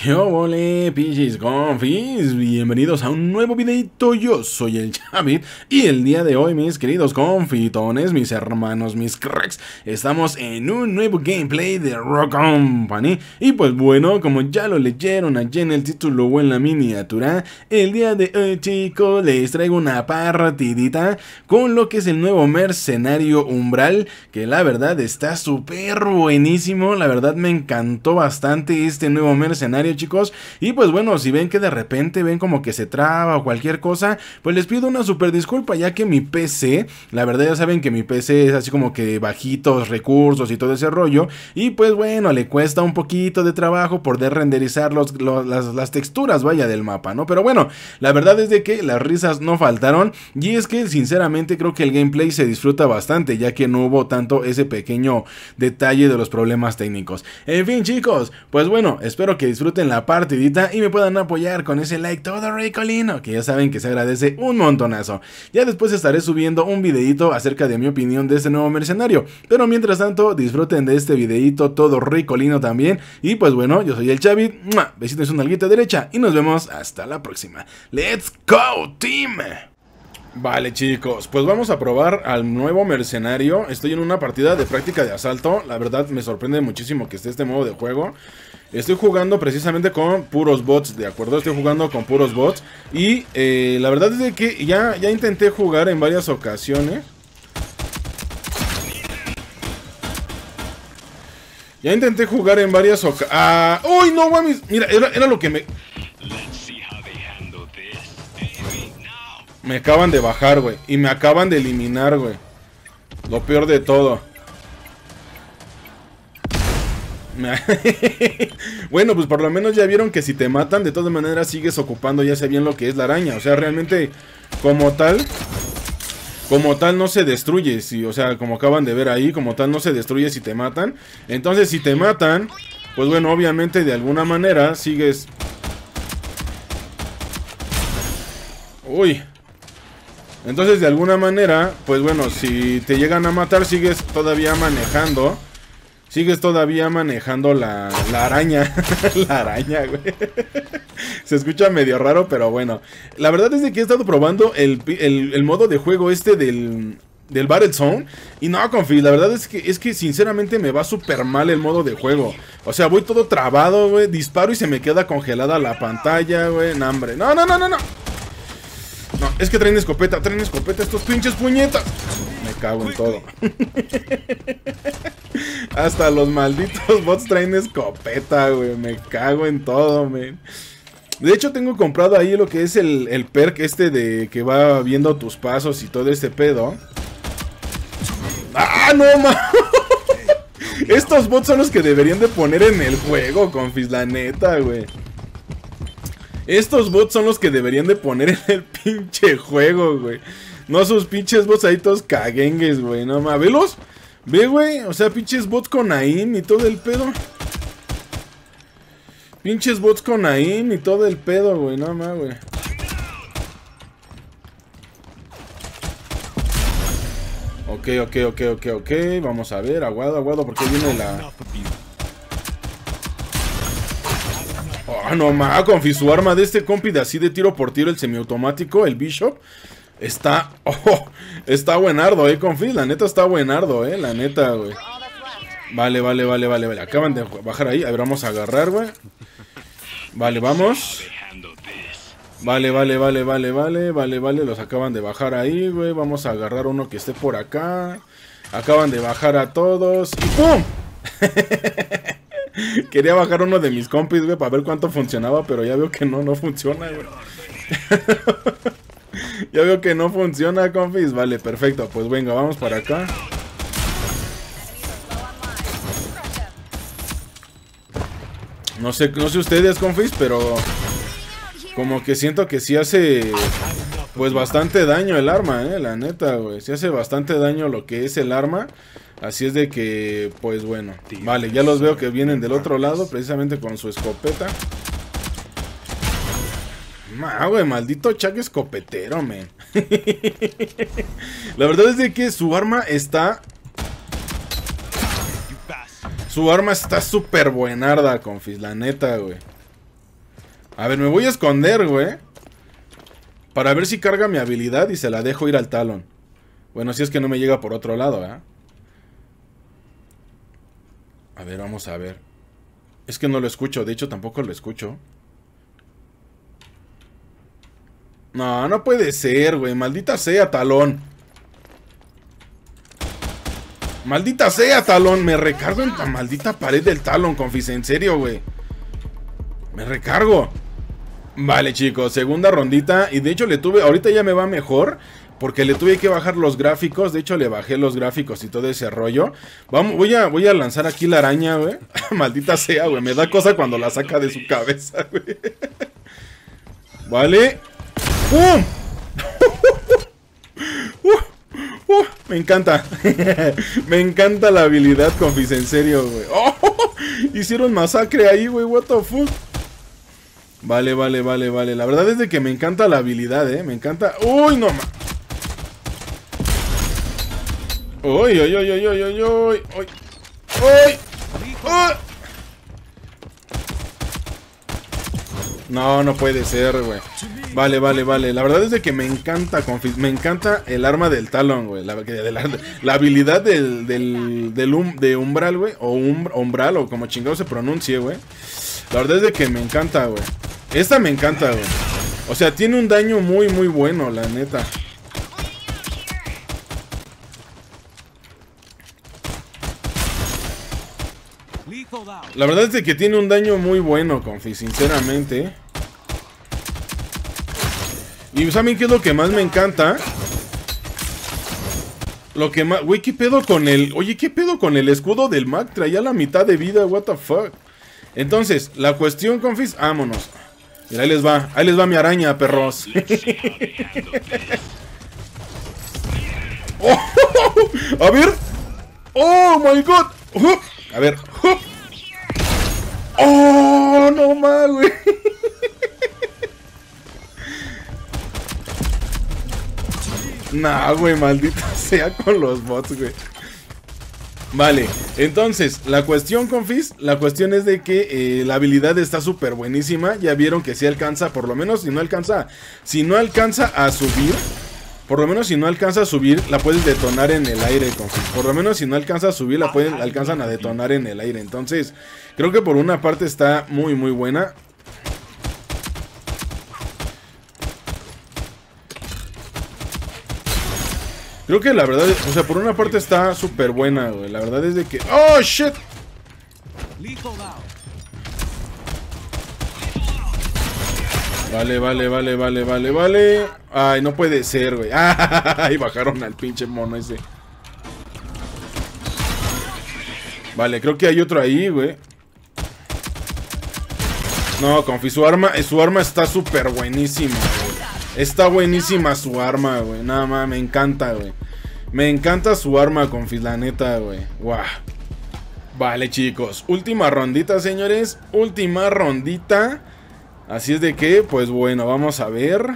¿Qué ole, pinches confis? Bienvenidos a un nuevo videito, yo soy el Chavit y el día de hoy, mis queridos confitones, mis hermanos, mis cracks, estamos en un nuevo gameplay de Rock Company. Y pues bueno, como ya lo leyeron allí en el título o en la miniatura, el día de hoy, chicos, les traigo una partidita con lo que es el nuevo mercenario Umbral, que la verdad está súper buenísimo, la verdad me encantó bastante este nuevo mercenario chicos. Y pues bueno, si ven que de repente ven como que se traba o cualquier cosa, pues les pido una super disculpa, ya que mi PC, la verdad ya saben que mi PC es así como que bajitos recursos y todo ese rollo. Y pues bueno, le cuesta un poquito de trabajo poder renderizar los, las, texturas, vaya, del mapa, ¿no? Pero bueno, la verdad es de que las risas no faltaron. Y es que sinceramente creo que el gameplay se disfruta bastante, ya que no hubo tanto ese pequeño detalle de los problemas técnicos. En fin, chicos, pues bueno, espero que disfruten en la partidita y me puedan apoyar con ese like todo ricolino, que ya saben que se agradece un montonazo. Ya después estaré subiendo un videito acerca de mi opinión de este nuevo mercenario, pero mientras tanto disfruten de este videito todo ricolino también. Y pues bueno, yo soy el Chavit, besitos una alguita derecha y nos vemos hasta la próxima. ¡Let's go, team! Vale chicos, pues vamos a probar al nuevo mercenario Estoy en una partida de práctica de asalto La verdad me sorprende muchísimo que esté este modo de juego Estoy jugando precisamente con puros bots, ¿de acuerdo? Estoy jugando con puros bots. Y eh, la verdad es de que ya, ya intenté jugar en varias ocasiones. Ya intenté jugar en varias ocasiones. ¡Ah! ¡Uy, no mames! Mira, era, era lo que me... Me acaban de bajar, güey. Y me acaban de eliminar, güey. Lo peor de todo. bueno, pues por lo menos ya vieron que si te matan, de todas maneras sigues ocupando ya sea bien lo que es la araña. O sea, realmente, como tal, como tal no se destruye. Si, o sea, como acaban de ver ahí, como tal no se destruye si te matan. Entonces, si te matan, pues bueno, obviamente de alguna manera sigues... Uy. Entonces, de alguna manera, pues bueno, si te llegan a matar, sigues todavía manejando Sigues todavía manejando la, la araña. la araña, güey. Se escucha medio raro, pero bueno. La verdad es que he estado probando el, modo de juego este del, del Battle Zone. Y no, confi, la verdad es que, es que sinceramente me va súper mal el modo de juego. O sea, voy todo trabado, güey. Disparo y se me queda congelada la pantalla, güey. No, hombre. No, no, no, no, no. No, es que traen escopeta, traen escopeta estos pinches puñetas. Cago en todo. Hasta los malditos bots traen escopeta, güey. Me cago en todo, man. De hecho, tengo comprado ahí lo que es el, el perk este de que va viendo tus pasos y todo este pedo. ¡Ah, no, ma! Estos bots son los que deberían de poner en el juego, confis, la neta, güey. Estos bots son los que deberían de poner en el pinche juego, güey. No sus pinches bots ahí todos caguengues, güey. No mames. ¿Velos? Ve, güey. O sea, pinches bots con AIM y todo el pedo. Pinches bots con AIM y todo el pedo, güey. No mames, güey. Ok, ok, ok, ok, ok. Vamos a ver. Aguado, aguado. Porque viene la... Ah, no más, confi, su arma de este compi de así de tiro por tiro, el semiautomático, el Bishop. Está, oh, está buenardo, eh, confi. La neta está buenardo, eh, la neta, güey. Vale, vale, vale, vale, vale. Acaban de bajar ahí. A ver, vamos a agarrar, güey. Vale, vamos. Vale, vale, vale, vale, vale, vale, vale. Los acaban de bajar ahí, güey. Vamos a agarrar uno que esté por acá. Acaban de bajar a todos. ¡Y pum! Quería bajar uno de mis compis, güey, para ver cuánto funcionaba, pero ya veo que no, no funciona, güey. ya veo que no funciona, compis. Vale, perfecto. Pues venga, vamos para acá. No sé, no sé ustedes, confis, pero como que siento que sí hace pues bastante daño el arma, eh, la neta, güey. Sí hace bastante daño lo que es el arma. Así es de que, pues bueno. Vale, ya los veo que vienen del otro lado, precisamente con su escopeta. Ah, güey, maldito Chuck escopetero, man. La verdad es de que su arma está... Su arma está súper buenarda, confis, la neta, güey. A ver, me voy a esconder, güey. Para ver si carga mi habilidad y se la dejo ir al talón. Bueno, si es que no me llega por otro lado, ¿eh? A ver, vamos a ver. Es que no lo escucho, de hecho tampoco lo escucho. No, no puede ser, güey. Maldita sea, talón. Maldita sea, talón. Me recargo en la maldita pared del talón, confis. En serio, güey. Me recargo. Vale, chicos, segunda rondita. Y de hecho le tuve, ahorita ya me va mejor. Porque le tuve que bajar los gráficos. De hecho, le bajé los gráficos y todo ese rollo. Vamos, voy a, voy a lanzar aquí la araña, güey. Maldita sea, güey. Me da cosa cuando la saca de su cabeza, güey. Vale. ¡Pum! Uh, uh, me encanta. me encanta la habilidad, confis, en serio, güey. Oh, hicieron masacre ahí, güey. What the fuck. Vale, vale, vale, vale. La verdad es de que me encanta la habilidad, ¿eh? Me encanta... ¡Uy, no ma! ¡Uy, uy, uy, uy, uy, uy, uy! ¡Uy! ¡Uy! No, no puede ser, güey. Vale, vale, vale. La verdad es de que me encanta, me encanta el arma del talón, güey. La, habilidad del, del, del de umbral, güey. O umbral, o como chingado se pronuncie, güey. La verdad es de que me encanta, güey. Esta me encanta, güey. O sea, tiene un daño muy, muy bueno, la neta. La verdad es de que tiene un daño muy bueno, confi, sinceramente. Y ¿saben qué es lo que más me encanta? Lo que más... Güey, ¿qué pedo con el... Oye, ¿qué pedo con el escudo del Mac? Traía la mitad de vida, what the fuck. Entonces, la cuestión, confis, vámonos. Mira, ahí les va, ahí les va mi araña, perros. oh, a ver. Oh my god. a ver. Oh, no más, güey. nah, güey, maldita sea con los bots, güey. Vale, entonces, la cuestión, confis, la cuestión es de que eh, la habilidad está súper buenísima. Ya vieron que si alcanza, por lo menos si no alcanza, si no alcanza a subir, por lo menos si no alcanza a subir, la puedes detonar en el aire, confis. Por lo menos si no alcanza a subir, la pueden, alcanzan a detonar en el aire. Entonces, creo que por una parte está muy, muy buena. Creo que la verdad, o sea, por una parte está súper buena, güey. La verdad es de que... ¡Oh, shit! Vale, vale, vale, vale, vale, vale. Ay, no puede ser, güey. Ay, bajaron al pinche mono ese. Vale, creo que hay otro ahí, güey. No, confi, su arma, su arma está súper buenísima, güey. Está buenísima su arma, güey. Nada más, me encanta, güey. Me encanta su arma con la neta, güey. Guau. Vale, chicos. Última rondita, señores. Última rondita. Así es de que, pues bueno, vamos a ver.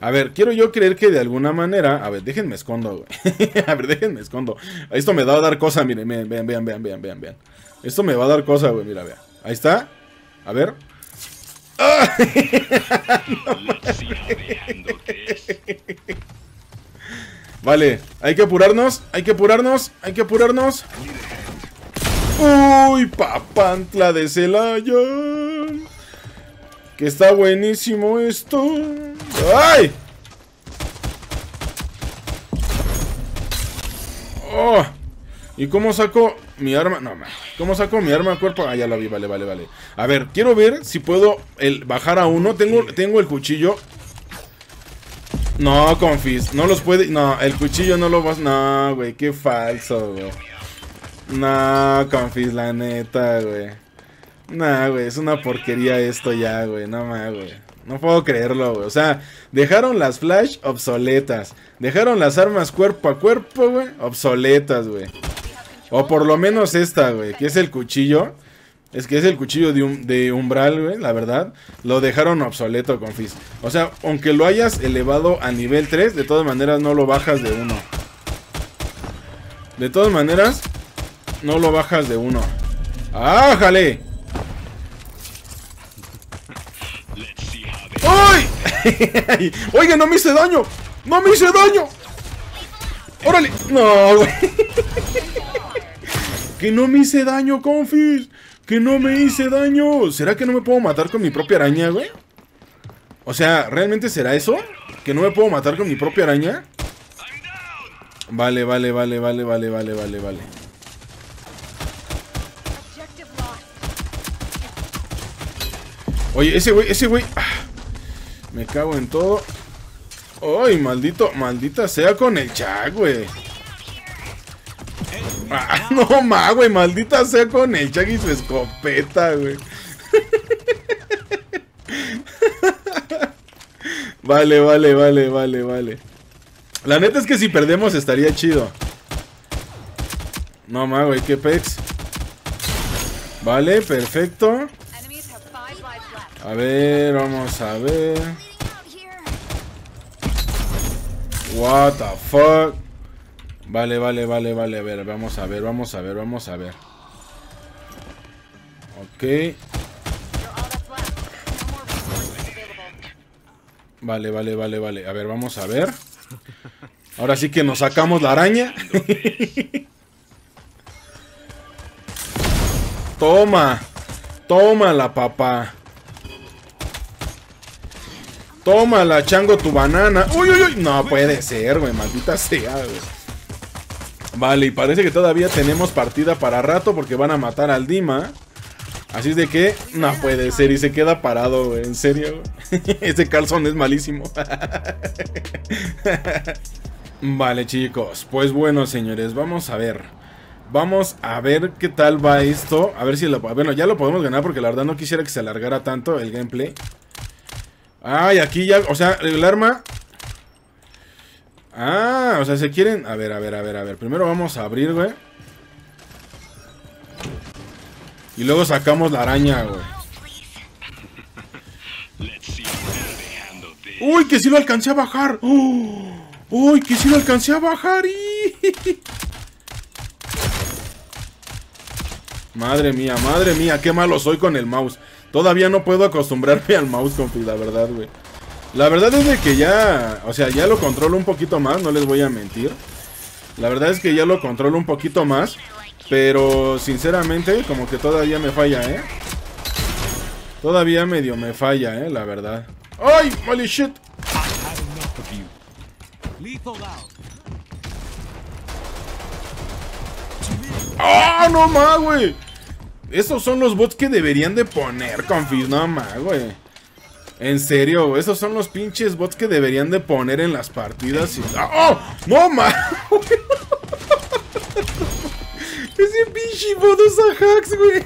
A ver, quiero yo creer que de alguna manera... A ver, déjenme escondo, güey. a ver, déjenme escondo. Esto me va a dar cosa, miren, vean, vean, vean, vean, vean, vean. Esto me va a dar cosa, güey, mira, vean. Ahí está. A ver. vale, hay que apurarnos, hay que apurarnos, hay que apurarnos. Uy, papantla de Celaya. Que está buenísimo esto. ¡Ay! Oh. ¿Y cómo saco mi arma? No, ¿cómo saco mi arma cuerpo? Ah, ya la vi, vale, vale, vale. A ver, quiero ver si puedo el, bajar a uno. Tengo, tengo el cuchillo. No, confis, no los puede... No, el cuchillo no lo vas... No, güey, qué falso, güey. No, confis, la neta, güey. No, güey, es una porquería esto ya, güey. No más, güey. No puedo creerlo, güey. O sea, dejaron las flash obsoletas. Dejaron las armas cuerpo a cuerpo, güey. Obsoletas, güey. O por lo menos esta, güey, que es el cuchillo. Es que es el cuchillo de, un, de umbral, güey, la verdad. Lo dejaron obsoleto, confis. O sea, aunque lo hayas elevado a nivel 3, de todas maneras no lo bajas de 1. De todas maneras, no lo bajas de 1. ¡Ájale! Oye, no me hice daño. No me hice daño. Órale. No, güey. que no me hice daño, confis. Que no me hice daño. ¿Será que no me puedo matar con mi propia araña, güey? O sea, ¿realmente será eso? ¿Que no me puedo matar con mi propia araña? Vale, vale, vale, vale, vale, vale, vale, vale. Oye, ese güey, ese güey. Ah, me cago en todo. Ay, maldito, maldita sea con el chat, güey. Ah, no ma, güey, maldita sea con el Chag y su escopeta, güey. Vale, vale, vale, vale, vale. La neta es que si perdemos estaría chido. No ma, güey, qué pex. Vale, perfecto. A ver, vamos a ver. What the fuck. Vale, vale, vale, vale. A ver, vamos a ver, vamos a ver, vamos a ver. Ok. Vale, vale, vale, vale. A ver, vamos a ver. Ahora sí que nos sacamos la araña. Toma. Tómala, papá. Tómala, chango, tu banana. Uy, uy, uy. No puede ser, güey. Maldita sea, güey. Vale, y parece que todavía tenemos partida para rato porque van a matar al Dima. Así es de que no puede ser y se queda parado. En serio. Ese calzón es malísimo. vale, chicos. Pues bueno, señores, vamos a ver. Vamos a ver qué tal va esto. A ver si lo... Bueno, ya lo podemos ganar porque la verdad no quisiera que se alargara tanto el gameplay. Ay, aquí ya... O sea, el arma Ah, o sea, se quieren... A ver, a ver, a ver, a ver. Primero vamos a abrir, güey. Y luego sacamos la araña, güey. ¡Uy, que sí lo alcancé a bajar! ¡Uy, que sí lo alcancé a bajar! Madre mía, madre mía, qué malo soy con el mouse. Todavía no puedo acostumbrarme al mouse, compi, la verdad, güey. La verdad es de que ya, o sea, ya lo controlo un poquito más, no les voy a mentir. La verdad es que ya lo controlo un poquito más, pero sinceramente como que todavía me falla, ¿eh? Todavía medio me falla, ¿eh? La verdad. ¡Ay! ¡Holy shit! ¡Ah, no más, güey! Esos son los bots que deberían de poner, confis, no más, güey. En serio, esos son los pinches bots que deberían de poner en las partidas. Y... ¡Oh! ¡No, ma! Ese pinche bot usa hacks, güey.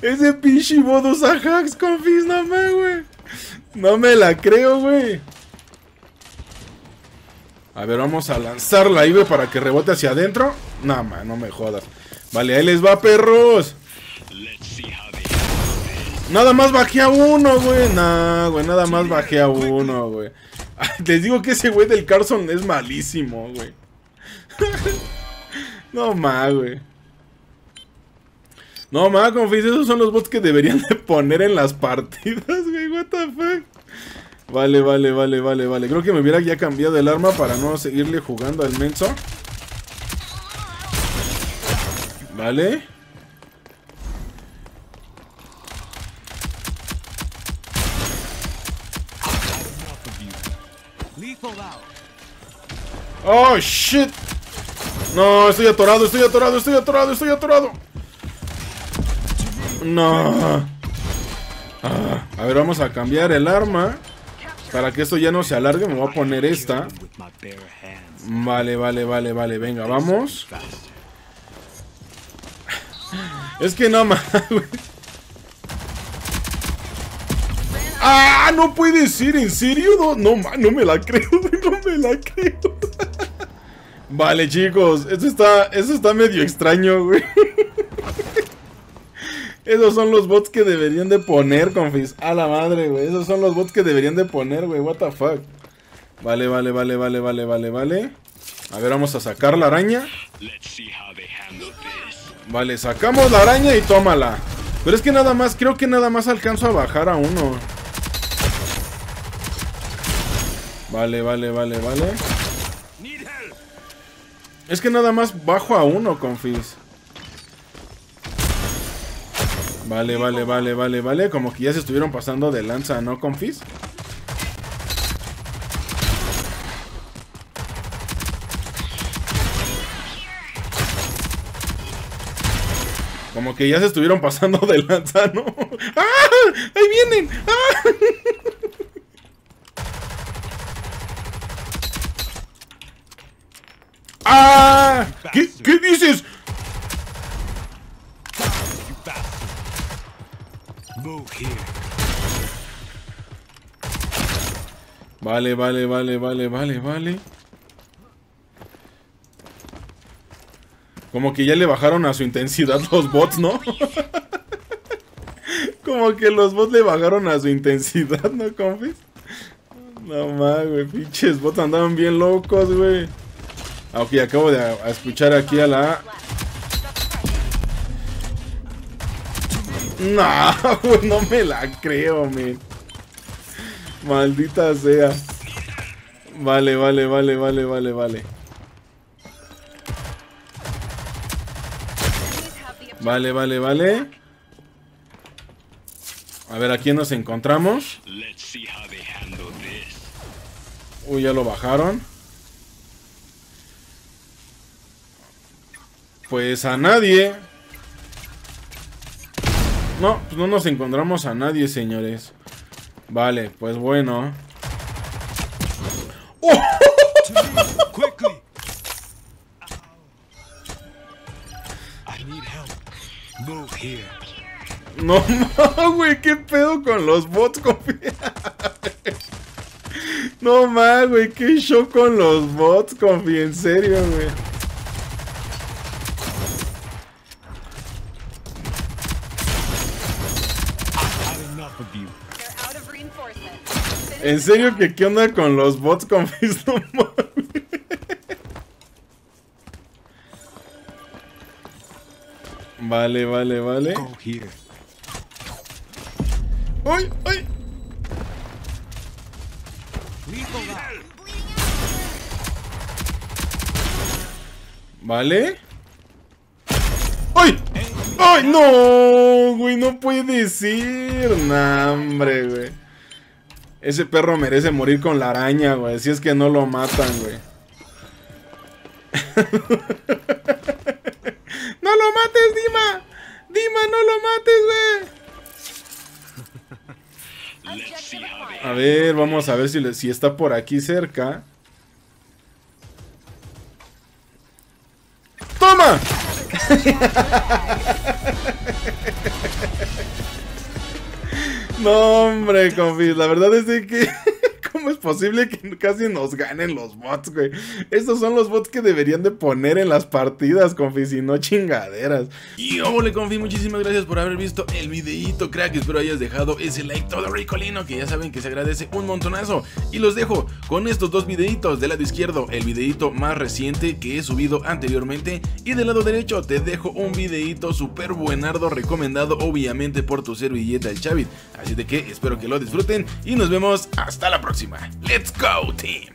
Ese pinche bot usa hacks, confis, no me, güey. No me la creo, güey. A ver, vamos a lanzarla ahí, güey, para que rebote hacia adentro. No, man, no me jodas. Vale, ahí les va, perros. Nada más bajé a uno, güey. Nah, güey, nada más bajé a uno, güey. Les digo que ese güey del Carson es malísimo, güey. no más, güey. No más, confis, esos son los bots que deberían de poner en las partidas, güey. What the fuck. Vale, vale, vale, vale, vale. Creo que me hubiera ya cambiado el arma para no seguirle jugando al menso. Vale. Oh, shit. No, estoy atorado, estoy atorado, estoy atorado, estoy atorado. No. Ah, a ver, vamos a cambiar el arma. Para que esto ya no se alargue, me voy a poner esta. Vale, vale, vale, vale. Venga, vamos. Es que no, más, ¡Ah! No puede ser, ¿en serio? No, no, no me la creo, no me la creo. Vale, chicos, eso está, eso está medio extraño, güey. Esos son los bots que deberían de poner, confis. A la madre, güey. Esos son los bots que deberían de poner, güey. What the fuck. Vale, vale, vale, vale, vale, vale, vale. A ver, vamos a sacar la araña. Vale, sacamos la araña y tómala. Pero es que nada más, creo que nada más alcanzo a bajar a uno. Vale, vale, vale, vale. Es que nada más bajo a uno, confis. Vale, vale, vale, vale, vale. Como que ya se estuvieron pasando de lanza, ¿no, confis? Como que ya se estuvieron pasando de lanza, ¿no? ¡Ah! ¡Ahí vienen! ¡Ah! ¿Qué, ¿Qué dices? Vale, vale, vale, vale, vale, vale. Como que ya le bajaron a su intensidad los bots, ¿no? Como que los bots le bajaron a su intensidad, ¿no, confis? No mames, güey, pinches bots andaban bien locos, güey. Aunque acabo de escuchar aquí a la... No, no me la creo, man. Maldita sea. Vale, vale, vale, vale, vale, vale. Vale, vale, vale. A ver, ¿a quién nos encontramos? Uy, ya lo bajaron. Pues a nadie. No, pues no nos encontramos a nadie, señores. Vale, pues bueno. ¡Oh! No mames, güey, qué pedo con los bots, confía. No mames, güey, qué show con los bots, confía, en serio, güey. En serio que qué onda con los bots no mames. Vale, vale, vale. ¡Ay, ay! ¿Vale? ¡Ay! ¡Ay, no! Güey, no puede ser. Nah, hombre, güey. Ese perro merece morir con la araña, güey. Si es que no lo matan, güey. ¡No lo mates, Dima! ¡Dima, no lo mates, güey! A ver, vamos a ver si, si está por aquí cerca. ¡Toma! no, hombre, confis. La verdad es que... ¿Cómo es posible que casi nos ganen los bots, güey? Estos son los bots que deberían de poner en las partidas, confi, si no chingaderas. Y ole, confi, muchísimas gracias por haber visto el videito, crack. Espero hayas dejado ese like todo ricolino, que ya saben que se agradece un montonazo. Y los dejo con estos dos videitos. Del lado izquierdo, el videito más reciente que he subido anteriormente. Y del lado derecho, te dejo un videito súper buenardo, recomendado obviamente por tu servilleta, el Chavit. Así de que espero que lo disfruten y nos vemos hasta la próxima. Let's go, team!